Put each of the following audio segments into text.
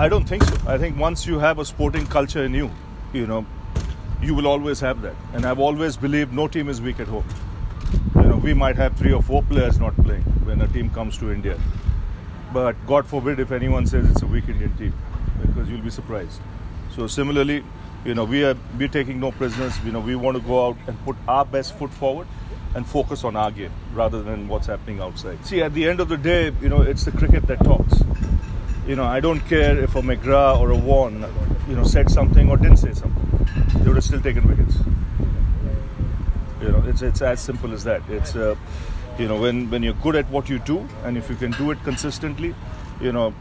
I don't think so. I think once you have a sporting culture in you, you know, you will always have that. And I've always believed no team is weak at home. You know, we might have three or four players not playing when a team comes to India. But God forbid if anyone says it's a weak Indian team, because you'll be surprised. So similarly, you know, we are we're taking no prisoners. You know, we want to go out and put our best foot forward and focus on our game rather than what's happening outside. See, at the end of the day, you know, it's the cricket that talks. You know, I don't care if a McGrath or a Vaughan, you know, said something or didn't say something. They would have still taken wickets. You know, it's it's as simple as that. It's uh, you know, when when you're good at what you do, and if you can do it consistently, you know,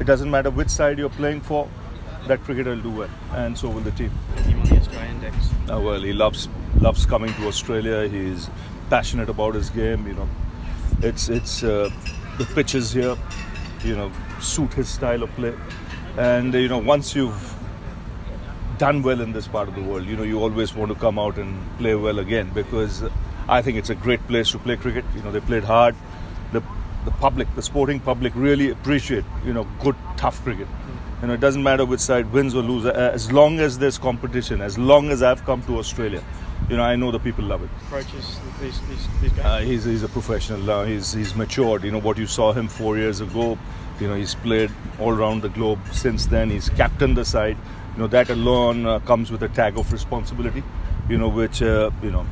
it doesn't matter which side you're playing for, that cricketer will do well, and so will the team. Team on the Australian decks. Uh, well, he loves loves coming to Australia. He's passionate about his game. You know, it's it's uh, the pitches here, you know, suit his style of play, and you know once you've done well in this part of the world, you know you always want to come out and play well again because I think it's a great place to play cricket. You know they played hard. The the public, the sporting public, really appreciate you know good tough cricket. You know, it doesn't matter which side wins or loses, uh, as long as there's competition, as long as I've come to Australia, you know, I know the people love it. Approaches these, these, these games. Uh, he's, he's a professional now. He's, he's matured. You know, what you saw him four years ago, you know, he's played all around the globe since then. He's captained the side. You know, that alone uh, comes with a tag of responsibility, you know, which, uh, you know,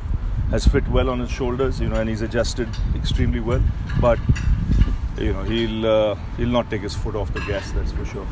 has fit well on his shoulders, you know, and he's adjusted extremely well. But, you know, he'll, uh, he'll not take his foot off the gas, that's for sure.